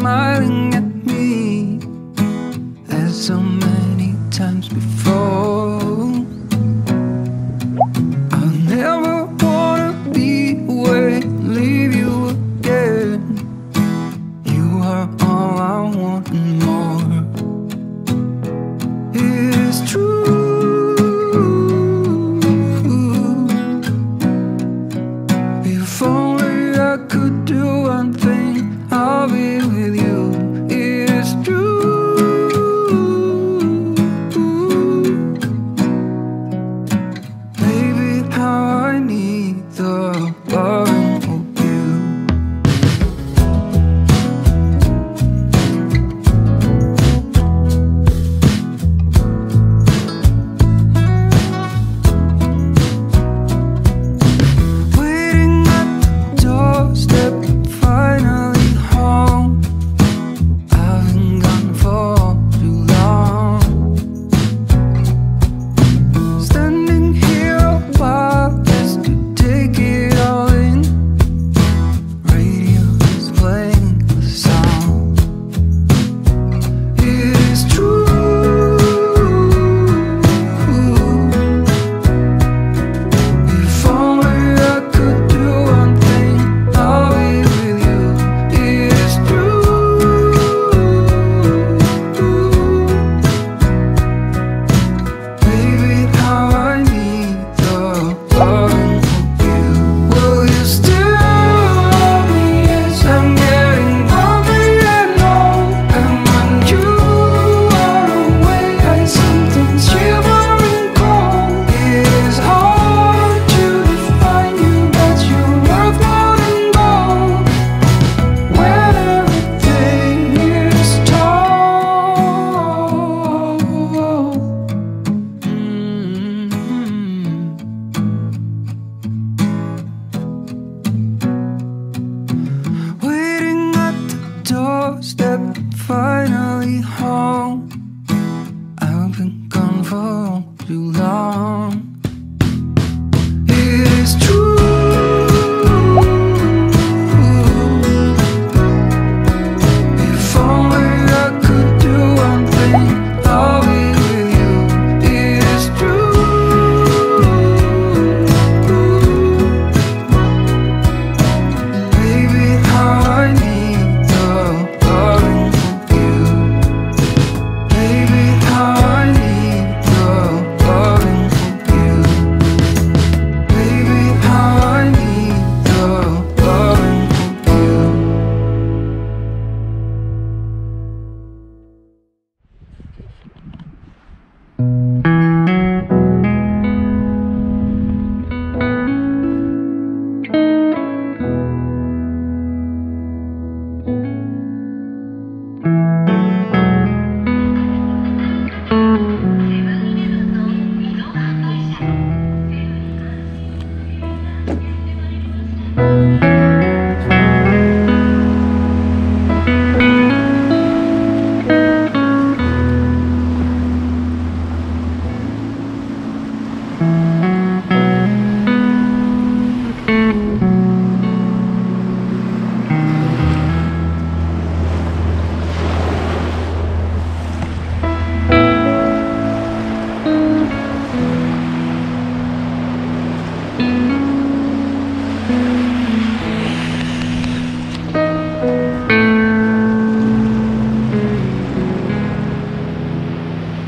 smiling at me as so many times before. Step finally home. I've been gone for